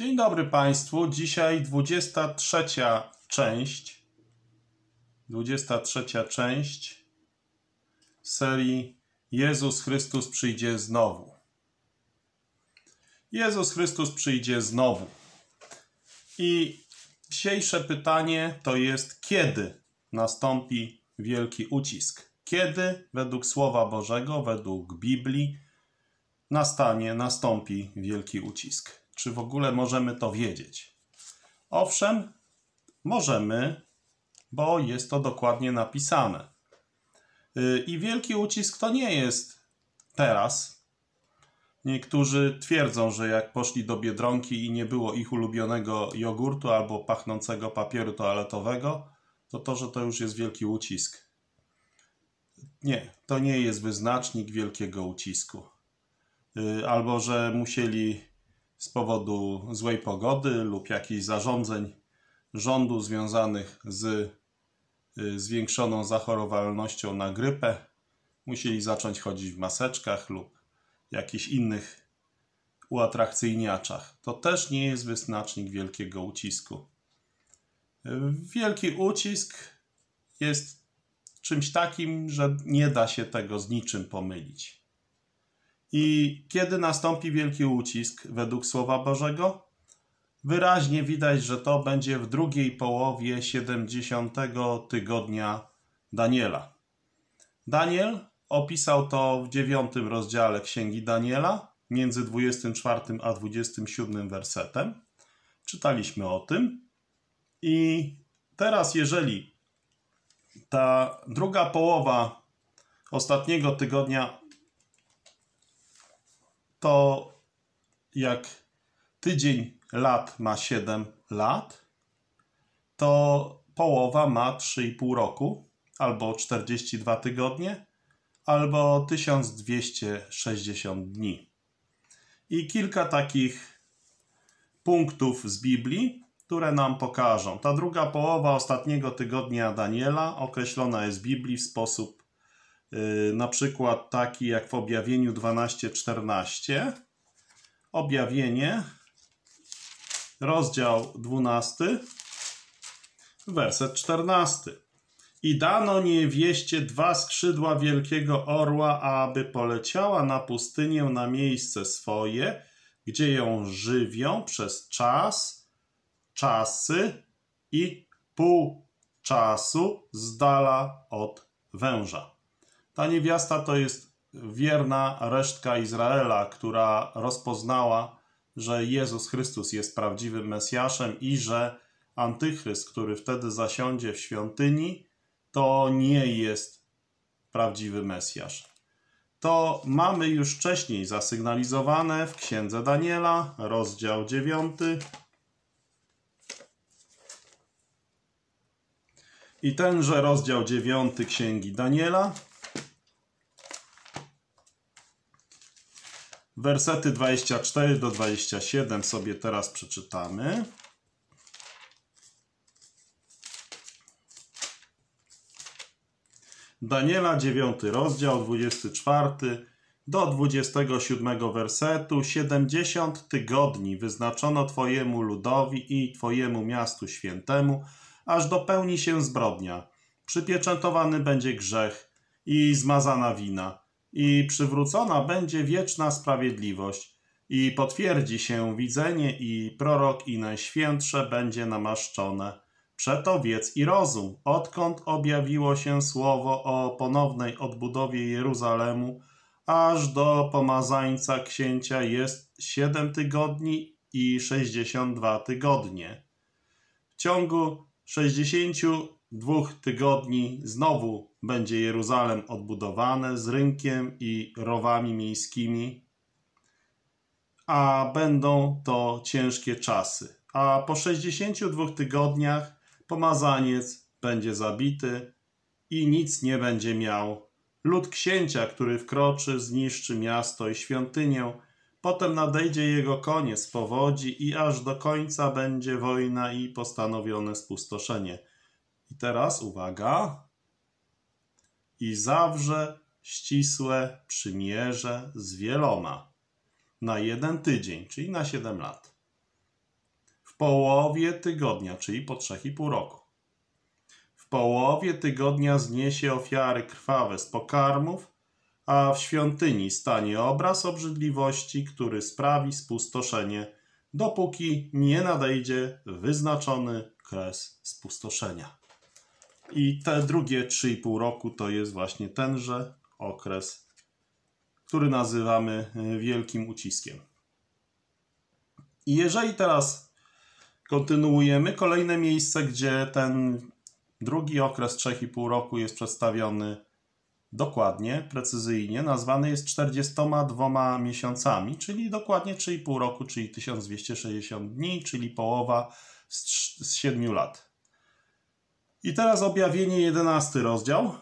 Dzień dobry Państwu. Dzisiaj 23 część. 23 część serii Jezus Chrystus przyjdzie znowu. Jezus Chrystus przyjdzie znowu. I dzisiejsze pytanie to jest kiedy nastąpi wielki ucisk? Kiedy według Słowa Bożego, według Biblii nastanie, nastąpi wielki ucisk? Czy w ogóle możemy to wiedzieć? Owszem, możemy, bo jest to dokładnie napisane. Y, I wielki ucisk to nie jest teraz. Niektórzy twierdzą, że jak poszli do biedronki i nie było ich ulubionego jogurtu albo pachnącego papieru toaletowego, to to, że to już jest wielki ucisk. Nie, to nie jest wyznacznik wielkiego ucisku. Y, albo że musieli z powodu złej pogody lub jakichś zarządzeń rządu związanych z y, zwiększoną zachorowalnością na grypę, musieli zacząć chodzić w maseczkach lub jakichś innych uatrakcyjniaczach. To też nie jest wyznacznik wielkiego ucisku. Wielki ucisk jest czymś takim, że nie da się tego z niczym pomylić. I kiedy nastąpi wielki ucisk według Słowa Bożego? Wyraźnie widać, że to będzie w drugiej połowie 70 tygodnia Daniela. Daniel opisał to w dziewiątym rozdziale Księgi Daniela, między 24 a 27 wersetem. Czytaliśmy o tym. I teraz, jeżeli ta druga połowa ostatniego tygodnia to jak tydzień lat ma 7 lat, to połowa ma 3,5 roku, albo 42 tygodnie, albo 1260 dni. I kilka takich punktów z Biblii, które nam pokażą. Ta druga połowa ostatniego tygodnia Daniela określona jest w Biblii w sposób na przykład taki jak w objawieniu 12-14. Objawienie, rozdział 12, werset 14. I dano niewieście dwa skrzydła wielkiego orła, aby poleciała na pustynię na miejsce swoje, gdzie ją żywią przez czas, czasy i pół czasu z dala od węża. Ta niewiasta to jest wierna resztka Izraela, która rozpoznała, że Jezus Chrystus jest prawdziwym Mesjaszem i że Antychryst, który wtedy zasiądzie w świątyni, to nie jest prawdziwy Mesjasz. To mamy już wcześniej zasygnalizowane w Księdze Daniela, rozdział 9. I tenże rozdział 9 Księgi Daniela Wersety 24 do 27 sobie teraz przeczytamy. Daniela 9 rozdział 24 do 27 wersetu 70 tygodni wyznaczono Twojemu ludowi i Twojemu miastu świętemu, aż dopełni się zbrodnia. Przypieczętowany będzie grzech i zmazana wina i przywrócona będzie wieczna sprawiedliwość i potwierdzi się widzenie i prorok i najświętsze będzie namaszczone. Przeto wiedz i rozum, odkąd objawiło się słowo o ponownej odbudowie Jeruzalemu, aż do pomazańca księcia jest siedem tygodni i sześćdziesiąt dwa tygodnie. W ciągu sześćdziesięciu dwóch tygodni znowu będzie Jeruzalem odbudowane z rynkiem i rowami miejskimi, a będą to ciężkie czasy. A po 62 tygodniach pomazaniec będzie zabity i nic nie będzie miał. Lud księcia, który wkroczy, zniszczy miasto i świątynię, potem nadejdzie jego koniec powodzi i aż do końca będzie wojna i postanowione spustoszenie. I teraz uwaga. I zawrze ścisłe przymierze z wieloma na jeden tydzień, czyli na 7 lat. połowie tygodnia, czyli po trzech i pół roku. W połowie tygodnia zniesie ofiary krwawe z pokarmów, a w świątyni stanie obraz obrzydliwości, który sprawi spustoszenie, dopóki nie nadejdzie wyznaczony kres spustoszenia. I te drugie 3,5 roku to jest właśnie tenże okres, który nazywamy e, wielkim uciskiem. I jeżeli teraz kontynuujemy, kolejne miejsce, gdzie ten drugi okres 3,5 roku jest przedstawiony dokładnie, precyzyjnie, nazwany jest 42 miesiącami, czyli dokładnie 3,5 roku, czyli 1260 dni, czyli połowa z, z 7 lat. I teraz objawienie 11 rozdział.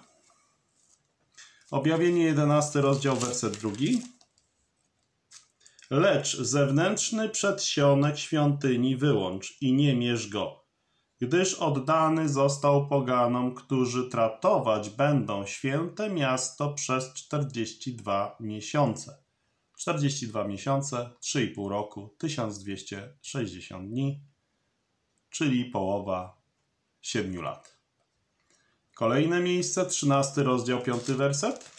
Objawienie 11 rozdział, werset drugi. Lecz zewnętrzny przedsionek świątyni wyłącz i nie mierz go, gdyż oddany został poganom, którzy tratować będą święte miasto przez 42 miesiące. 42 miesiące, 3,5 roku, 1260 dni, czyli połowa 7 lat. Kolejne miejsce, 13 rozdział, 5 werset.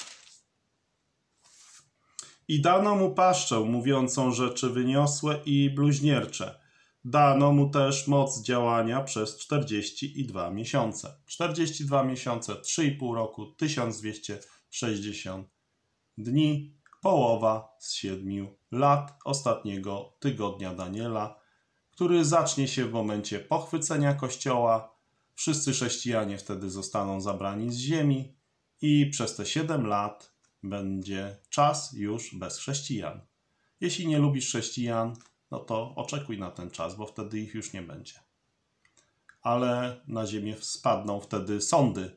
I dano mu paszczę mówiącą rzeczy wyniosłe i bluźniercze. Dano mu też moc działania przez 42 miesiące. 42 miesiące, 3,5 roku, 1260 dni, połowa z 7 lat ostatniego tygodnia Daniela, który zacznie się w momencie pochwycenia Kościoła. Wszyscy chrześcijanie wtedy zostaną zabrani z ziemi i przez te 7 lat będzie czas już bez chrześcijan. Jeśli nie lubisz chrześcijan, no to oczekuj na ten czas, bo wtedy ich już nie będzie. Ale na ziemię spadną wtedy sądy,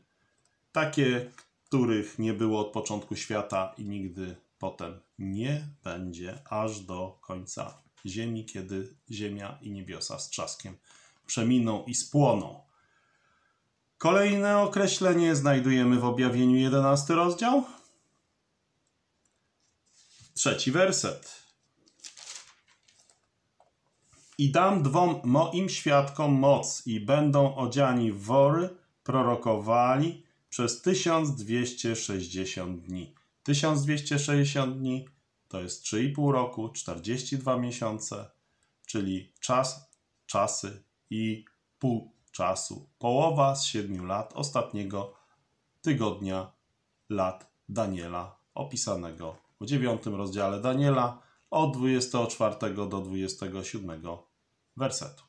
takie, których nie było od początku świata i nigdy potem nie będzie, aż do końca ziemi, kiedy ziemia i niebiosa z trzaskiem przeminą i spłoną. Kolejne określenie znajdujemy w objawieniu 11 rozdział. Trzeci werset. I dam dwom moim świadkom moc i będą odziani w wory, prorokowali przez 1260 dni. 1260 dni to jest 3,5 roku, 42 miesiące, czyli czas, czasy i pół czasu. Połowa z 7 lat ostatniego tygodnia lat Daniela, opisanego w 9 rozdziale Daniela, od 24 do 27 wersetu.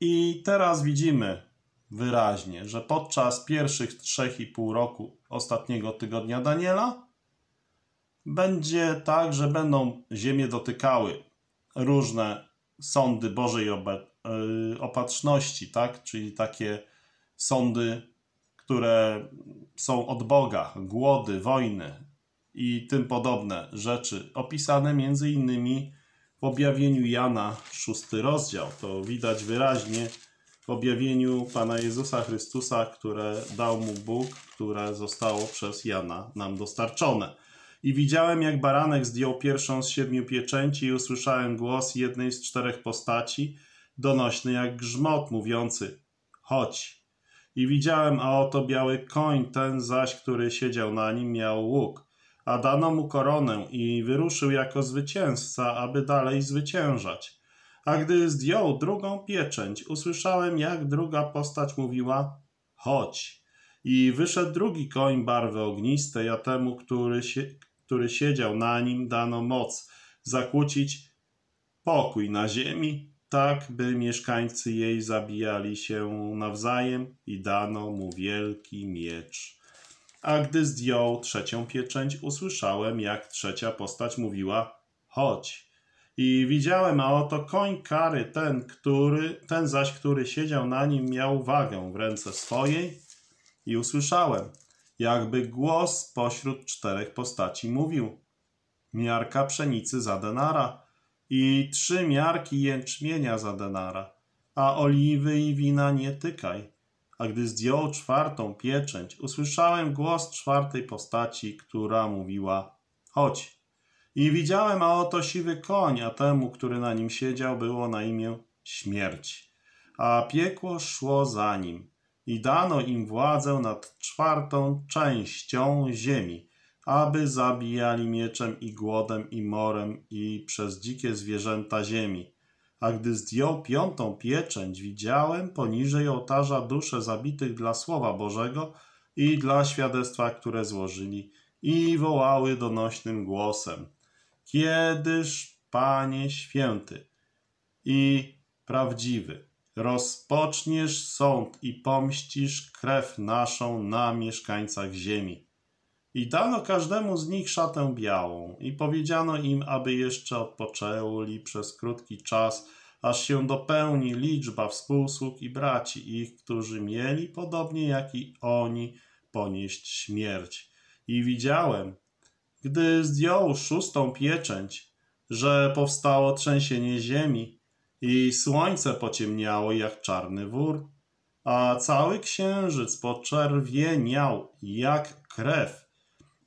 I teraz widzimy wyraźnie, że podczas pierwszych 3,5 roku ostatniego tygodnia Daniela będzie tak, że będą ziemię dotykały różne sądy Bożej opatrzności, tak? czyli takie sądy, które są od Boga, głody, wojny, i tym podobne rzeczy, opisane między innymi w objawieniu Jana, szósty rozdział. To widać wyraźnie w objawieniu Pana Jezusa Chrystusa, które dał mu Bóg, które zostało przez Jana nam dostarczone. I widziałem, jak baranek zdjął pierwszą z siedmiu pieczęci i usłyszałem głos jednej z czterech postaci, donośny jak grzmot, mówiący chodź. I widziałem, a oto biały koń, ten zaś, który siedział na nim, miał łuk a dano mu koronę i wyruszył jako zwycięzca, aby dalej zwyciężać. A gdy zdjął drugą pieczęć, usłyszałem, jak druga postać mówiła: Chodź. I wyszedł drugi koń barwy ognistej, a temu, który, który siedział na nim, dano moc zakłócić pokój na ziemi, tak by mieszkańcy jej zabijali się nawzajem, i dano mu wielki miecz. A gdy zdjął trzecią pieczęć, usłyszałem, jak trzecia postać mówiła: Chodź. I widziałem, a oto koń kary, ten, który, ten zaś, który siedział na nim, miał wagę w ręce swojej. I usłyszałem, jakby głos pośród czterech postaci mówił: Miarka pszenicy za denara i trzy miarki jęczmienia za denara, a oliwy i wina nie tykaj a gdy zdjął czwartą pieczęć, usłyszałem głos czwartej postaci, która mówiła: Chodź. I widziałem, a oto siwy koń, a temu, który na nim siedział, było na imię śmierci. A piekło szło za nim i dano im władzę nad czwartą częścią ziemi, aby zabijali mieczem i głodem i morem i przez dzikie zwierzęta ziemi. A gdy zdjął piątą pieczęć, widziałem poniżej ołtarza dusze zabitych dla Słowa Bożego i dla świadectwa, które złożyli, i wołały donośnym głosem: Kiedyż, Panie Święty i prawdziwy, rozpoczniesz sąd i pomścisz krew naszą na mieszkańcach ziemi. I dano każdemu z nich szatę białą, i powiedziano im, aby jeszcze odpoczęli przez krótki czas, aż się dopełni liczba współsług i braci ich, którzy mieli, podobnie jak i oni, ponieść śmierć. I widziałem, gdy zdjął szóstą pieczęć, że powstało trzęsienie ziemi i słońce pociemniało jak czarny wór, a cały księżyc poczerwieniał jak krew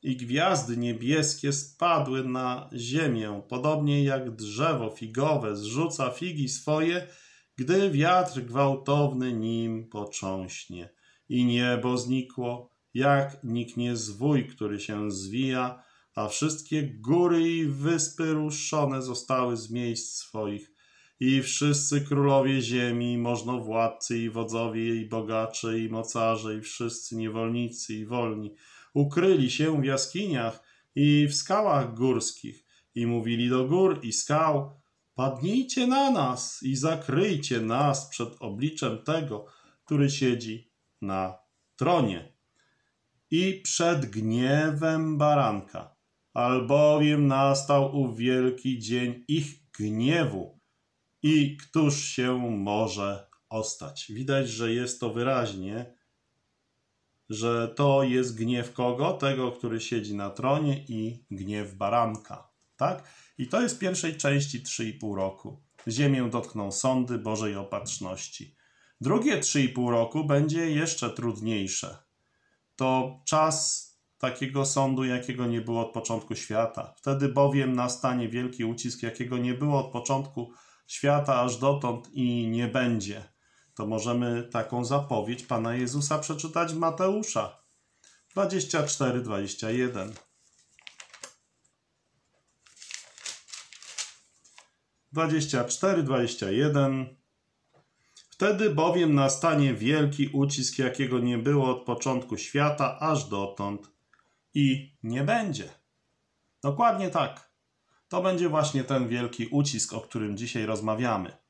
i gwiazdy niebieskie spadły na ziemię, podobnie jak drzewo figowe zrzuca figi swoje, gdy wiatr gwałtowny nim począśnie. I niebo znikło, jak niknie zwój, który się zwija, a wszystkie góry i wyspy ruszone zostały z miejsc swoich. I wszyscy królowie ziemi, możnowładcy i wodzowie, i bogacze, i mocarze, i wszyscy niewolnicy i wolni, ukryli się w jaskiniach i w skałach górskich. I mówili do gór i skał, padnijcie na nas i zakryjcie nas przed obliczem tego, który siedzi na tronie. I przed gniewem baranka, albowiem nastał ów wielki dzień ich gniewu. I któż się może ostać. Widać, że jest to wyraźnie że to jest gniew kogo? Tego, który siedzi na tronie i gniew baranka. Tak? I to jest pierwszej części 3,5 roku. Ziemię dotkną sądy Bożej opatrzności. Drugie 3,5 roku będzie jeszcze trudniejsze. To czas takiego sądu, jakiego nie było od początku świata. Wtedy bowiem nastanie wielki ucisk, jakiego nie było od początku świata aż dotąd i nie będzie to możemy taką zapowiedź Pana Jezusa przeczytać w Mateusza 24-21. Dwadzieścia cztery, dwadzieścia jeden. Wtedy bowiem nastanie wielki ucisk, jakiego nie było od początku świata aż dotąd i nie będzie. Dokładnie tak. To będzie właśnie ten wielki ucisk, o którym dzisiaj rozmawiamy.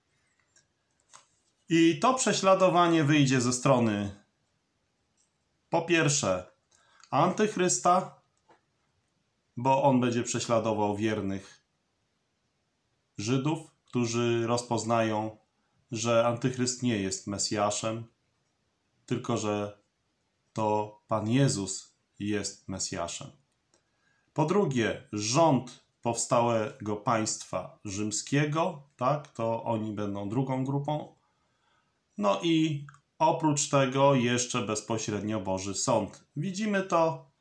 I to prześladowanie wyjdzie ze strony. Po pierwsze antychrysta, bo on będzie prześladował wiernych Żydów, którzy rozpoznają, że antychryst nie jest Mesjaszem, tylko że to Pan Jezus jest Mesjaszem. Po drugie, rząd powstałego państwa rzymskiego, tak, to oni będą drugą grupą no i oprócz tego jeszcze bezpośrednio Boży Sąd. Widzimy to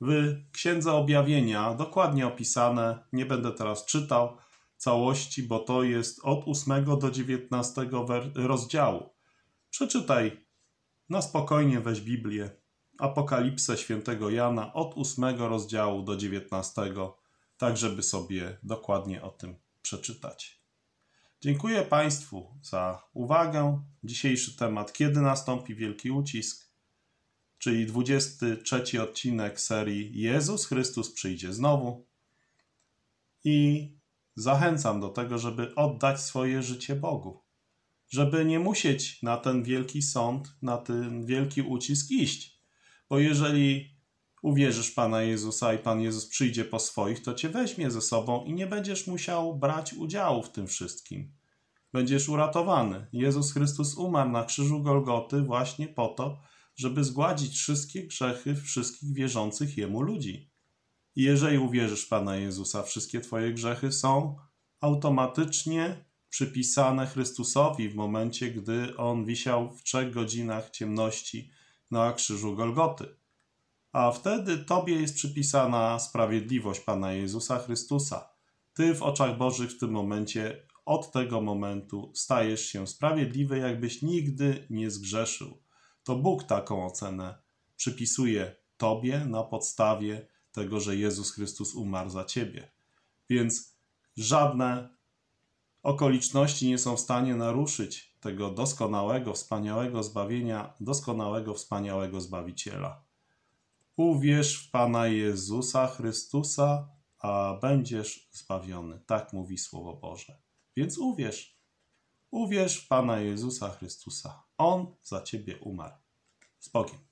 w Księdze Objawienia, dokładnie opisane. Nie będę teraz czytał całości, bo to jest od 8 do 19 rozdziału. Przeczytaj na spokojnie, weź Biblię. Apokalipsę świętego Jana od 8 rozdziału do 19, tak żeby sobie dokładnie o tym przeczytać. Dziękuję Państwu za uwagę. Dzisiejszy temat: kiedy nastąpi wielki ucisk, czyli 23 odcinek serii Jezus Chrystus przyjdzie znowu. I zachęcam do tego, żeby oddać swoje życie Bogu, żeby nie musieć na ten wielki sąd, na ten wielki ucisk iść. Bo jeżeli uwierzysz Pana Jezusa i Pan Jezus przyjdzie po swoich, to cię weźmie ze sobą i nie będziesz musiał brać udziału w tym wszystkim. Będziesz uratowany. Jezus Chrystus umarł na krzyżu Golgoty właśnie po to, żeby zgładzić wszystkie grzechy wszystkich wierzących Jemu ludzi. I jeżeli uwierzysz Pana Jezusa, wszystkie Twoje grzechy są automatycznie przypisane Chrystusowi w momencie, gdy On wisiał w trzech godzinach ciemności na krzyżu Golgoty a wtedy Tobie jest przypisana sprawiedliwość Pana Jezusa Chrystusa. Ty w oczach Bożych w tym momencie od tego momentu stajesz się sprawiedliwy, jakbyś nigdy nie zgrzeszył. To Bóg taką ocenę przypisuje Tobie na podstawie tego, że Jezus Chrystus umarł za Ciebie. Więc żadne okoliczności nie są w stanie naruszyć tego doskonałego, wspaniałego zbawienia, doskonałego, wspaniałego Zbawiciela. Uwierz w Pana Jezusa Chrystusa, a będziesz zbawiony. Tak mówi Słowo Boże. Więc uwierz. Uwierz w Pana Jezusa Chrystusa. On za ciebie umarł. Z Bogiem.